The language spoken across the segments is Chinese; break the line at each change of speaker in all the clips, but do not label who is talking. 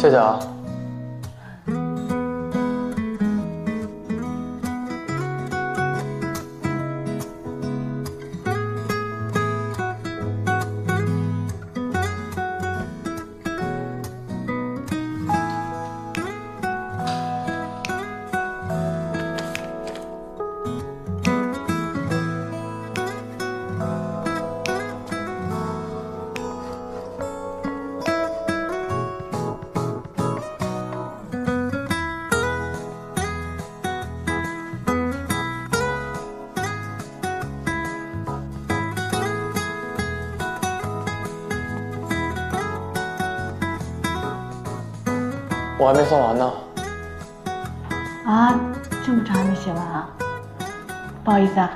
谢谢啊。我还没算完呢。
啊，这么长还没写完啊？不好意思啊。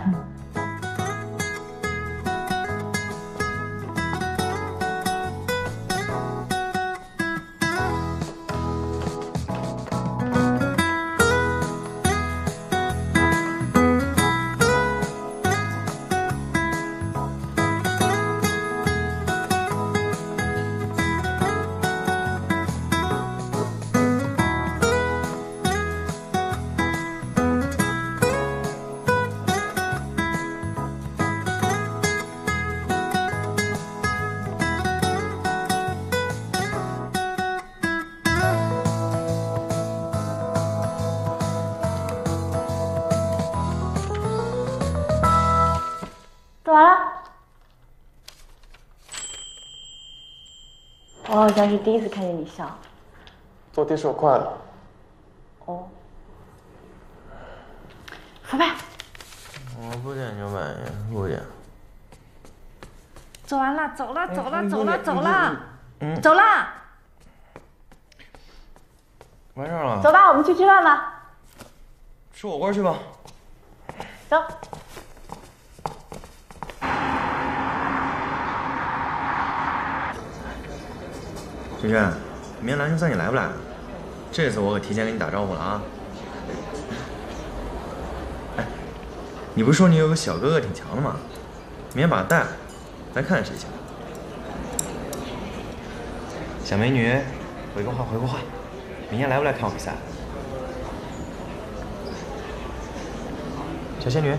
我好像是第一次看见你笑。
做题是我快了。
哦。福贝，
我不点牛百不点。
做完了，走了，走了，走了，走了，走了。
完事儿了。
走吧，我们去吃饭吧。
吃火锅去吧。
走。
萱萱，明天篮球赛你来不来？这次我可提前给你打招呼了啊。哎，你不是说你有个小哥哥挺强的吗？明天把他带来，咱看谁强。小美女，回个话，回个话，明天来不来看我比赛？小仙女，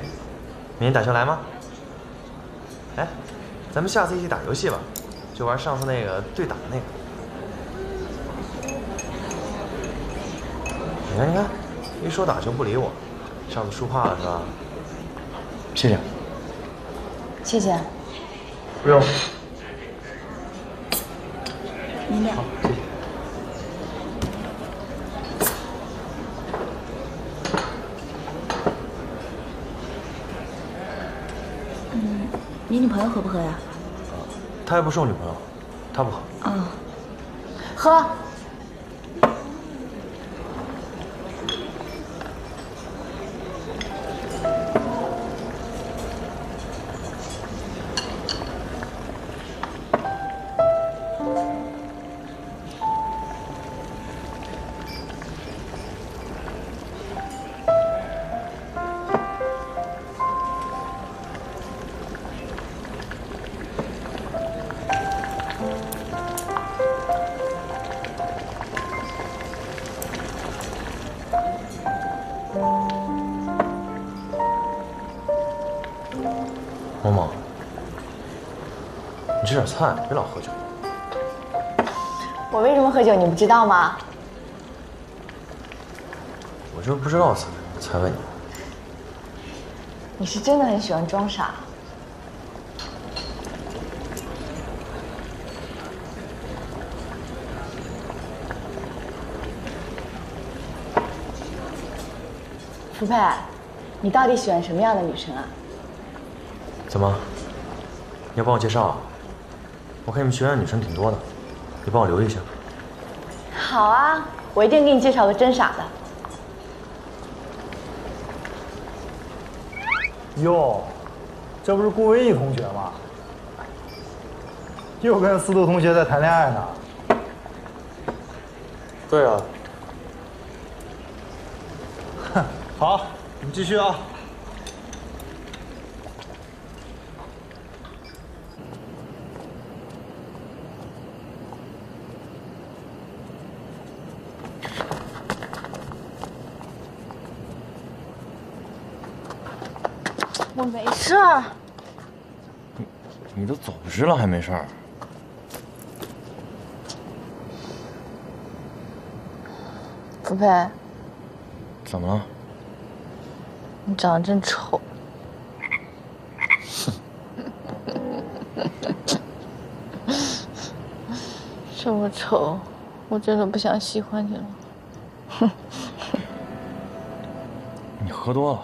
明天打球来吗？哎，咱们下次一起打游戏吧，就玩上次那个对打的那个。你看，你看，一说打球不理我，上次输怕了是吧？谢谢。
谢谢。
不用。
明白。
好，谢谢。
你女朋友喝不喝呀？
她又不是我女朋友，她不喝。
啊。喝。
你吃点菜，别老喝酒。
我为什么喝酒，你不知道吗？
我就是不知道才才问你。
你是真的很喜欢装傻。福佩，你到底喜欢什么样的女生啊？
怎么？你要帮我介绍啊？我看你们学院女生挺多的，你帮我留意一下。
好啊，我一定给你介绍个真傻的。
哟，这不是顾文义同学吗？又跟司徒同学在谈恋爱呢。
对啊。
哼，好，你继续啊。
我没事儿。
你都走失了还没事儿？
福佩，
怎么了？
你长得真丑。这么丑，我真的不想喜欢你了。
你喝多了。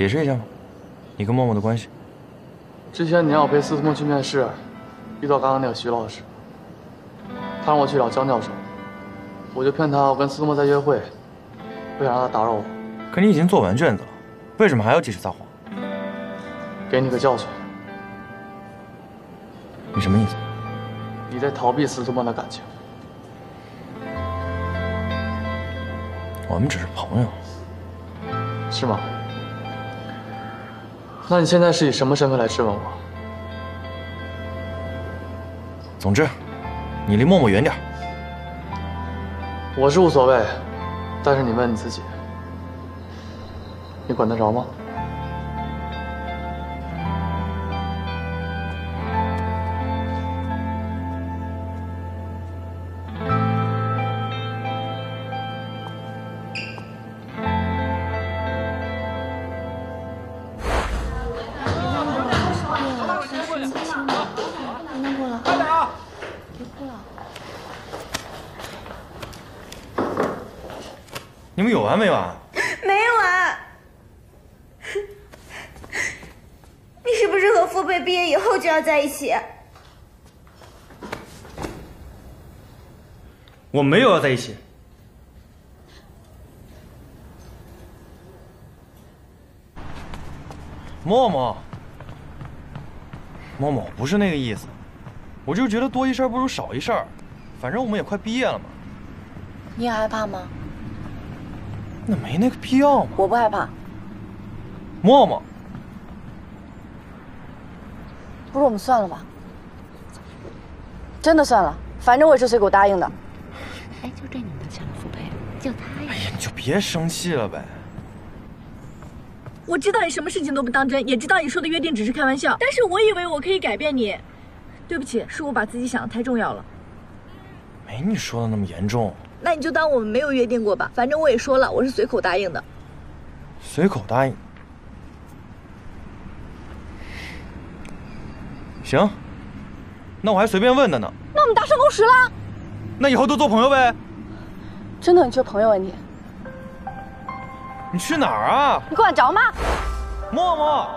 解释一下吗？你跟默默的关系？
之前你让我陪司徒梦去面试，遇到刚刚那个徐老师，他让我去找江教授，我就骗他我跟司徒梦在约会，不想让他打扰我，
可你已经做完卷子了，为什么还要继续撒谎？
给你个教训，
你什么意思？
你在逃避司徒梦的感情。
我们只是朋友。
是吗？那你现在是以什么身份来质问我？
总之，你离默默远点。
我是无所谓，但是你问你自己，你管得着吗？
你们有完没完？
没完。你是不是和父辈毕业以后就要在一起？
我没有要在一起。默默，默默，我不是那个意思，我就是觉得多一事不如少一事，反正我们也快毕业了嘛。
你也害怕吗？
那没那个必要嘛。
我不害怕，
默默，
不如我们算了吧。真的算了，反正我也是随口答应的。
哎，就这你能想到付培，就他呀。
哎呀，你就别生气了呗。
我知道你什么事情都不当真，也知道你说的约定只是开玩笑，但是我以为我可以改变你。对不起，是我把自己想的太重要了。
没你说的那么严重，
那你就当我们没有约定过吧，反正我也说了，我是随口答应的。
随口答应。行，那我还随便问的呢。
那我们达成共识啦。
那以后都做朋友呗。
真的，你缺朋友啊你？
你去哪儿啊？
你管着吗？
默默。